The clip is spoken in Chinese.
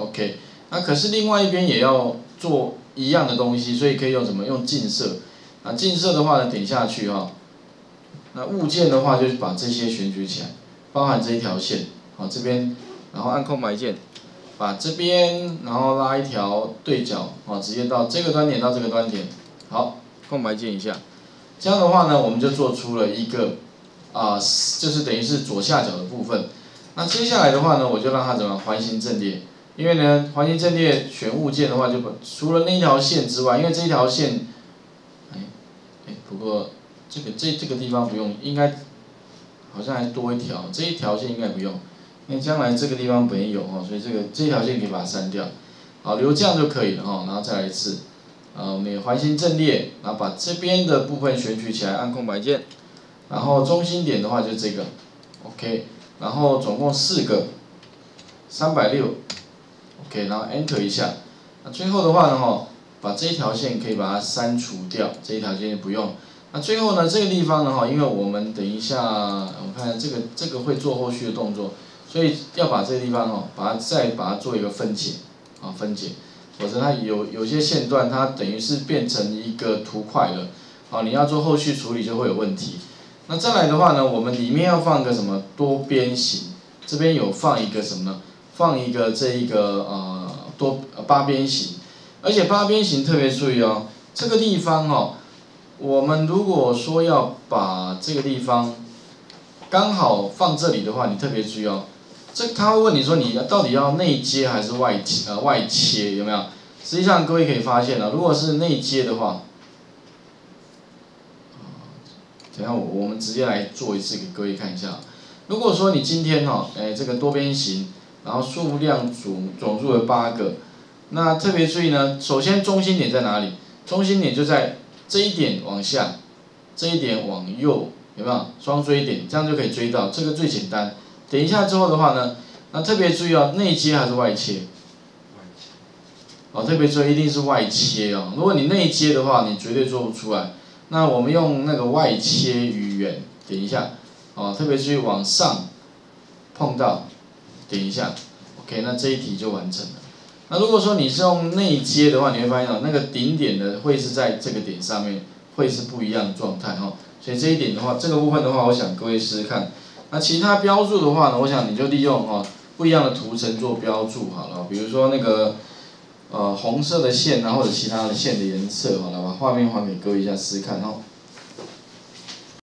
OK。那可是另外一边也要做一样的东西，所以可以用什么？用近色。啊，近色的话呢，点下去哈。那物件的话，就是把这些选取起来，包含这一条线，好这边，然后按空白键，把这边，然后拉一条对角，啊，直接到这个端点到这个端点，好，空白键一下。这样的话呢，我们就做出了一个，啊，就是等于是左下角的部分。那接下来的话呢，我就让它怎么环形阵列？因为呢，环形阵列选物件的话，就把除了那一条线之外，因为这一条线，哎，哎，不过。这个这这个地方不用，应该好像还多一条，这一条线应该不用，因为将来这个地方本也有哦，所以这个这条线可以把它删掉，好留这样就可以了哈，然后再来一次，啊，我们环形阵列，然后把这边的部分选取起来，按空白键，然后中心点的话就这个，OK，然后总共四个，三百六。，OK，然后 Enter 一下，那最后的话呢哈，把这一条线可以把它删除掉，这一条线不用。那最后呢，这个地方呢，哈，因为我们等一下，我看这个这个会做后续的动作，所以要把这个地方哦，把它再把它做一个分解，啊，分解，否则它有有些线段它等于是变成一个图块了，啊，你要做后续处理就会有问题。那再来的话呢，我们里面要放个什么多边形，这边有放一个什么呢？放一个这一个呃多八边形，而且八边形特别注意哦，这个地方哦。我们如果说要把这个地方刚好放这里的话，你特别注意哦。这他会问你说你到底要内接还是外切？呃，外切有没有？实际上各位可以发现呢，如果是内接的话，等下我我们直接来做一次给各位看一下。如果说你今天哈，哎这个多边形，然后数量总总数为八个，那特别注意呢，首先中心点在哪里？中心点就在。这一点往下，这一点往右，有没有双锥点？这样就可以追到，这个最简单。点一下之后的话呢，那特别注意哦，内接还是外切？外切。哦，特别注意，一定是外切哦。如果你内接的话，你绝对做不出来。那我们用那个外切与远，点一下。哦，特别注意往上碰到，点一下。OK，那这一题就完成了。那如果说你是用内接的话，你会发现哦，那个顶点的会是在这个点上面，会是不一样的状态哈。所以这一点的话，这个部分的话，我想各位试试看。那其他标注的话呢，我想你就利用哈不一样的图层做标注好了。比如说那个呃红色的线啊，或者其他的线的颜色好了，把画面还给各位一下试试看哈。